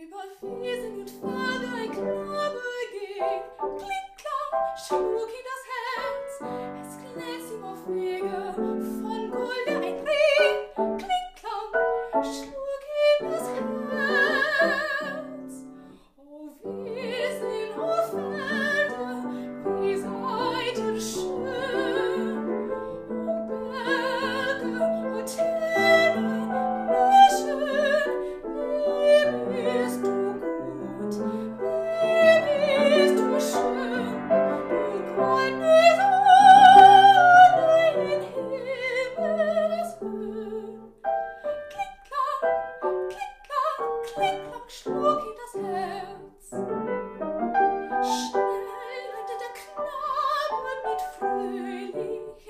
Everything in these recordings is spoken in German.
Über Wiesen und Pfade ein Knabe ging, Kling, klar, Schuhe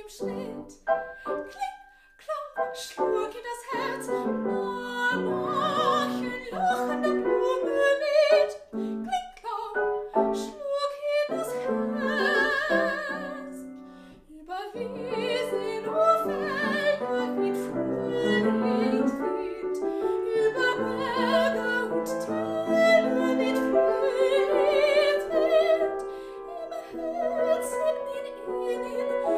im Schritt. Klick, klong, schlug in das Herz. Mama, lachende Blume mit. Klick, klong, schlug in das Herz. Über Wiesen und Felder mit Frühling Wind, über Berge und Täler mit Frühling Wind, im Herzen in ihnen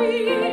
free.